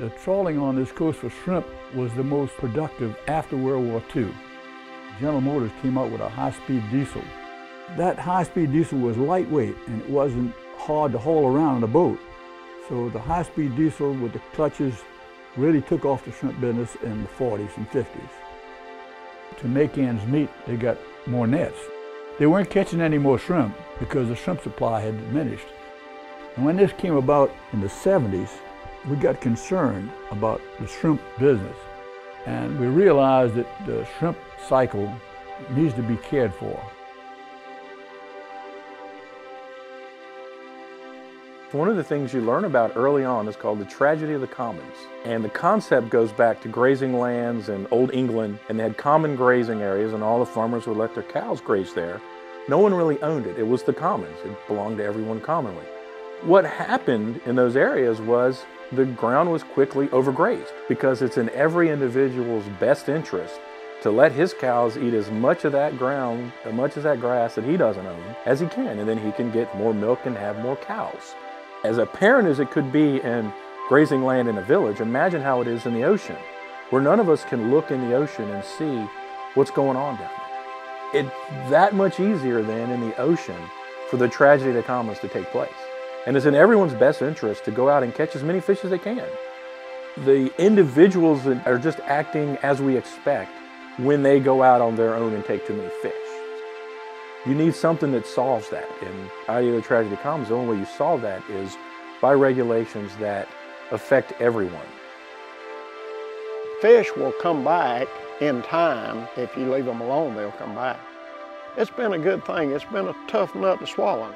The trawling on this coast for shrimp was the most productive after World War II. General Motors came out with a high-speed diesel. That high-speed diesel was lightweight and it wasn't hard to haul around in a boat. So the high-speed diesel with the clutches really took off the shrimp business in the 40s and 50s. To make ends meet, they got more nets. They weren't catching any more shrimp because the shrimp supply had diminished. And when this came about in the 70s, we got concerned about the shrimp business. And we realized that the shrimp cycle needs to be cared for. One of the things you learn about early on is called the tragedy of the commons. And the concept goes back to grazing lands in Old England, and they had common grazing areas, and all the farmers would let their cows graze there. No one really owned it. It was the commons. It belonged to everyone commonly. What happened in those areas was the ground was quickly overgrazed because it's in every individual's best interest to let his cows eat as much of that ground, as much of that grass that he doesn't own as he can, and then he can get more milk and have more cows. As apparent as it could be in grazing land in a village, imagine how it is in the ocean, where none of us can look in the ocean and see what's going on down there. It's that much easier then in the ocean for the tragedy of the commons to take place. And it's in everyone's best interest to go out and catch as many fish as they can. The individuals that are just acting as we expect when they go out on their own and take too many fish. You need something that solves that. And the tragedy commons, the only way you solve that is by regulations that affect everyone. Fish will come back in time. If you leave them alone, they'll come back. It's been a good thing. It's been a tough nut to swallow.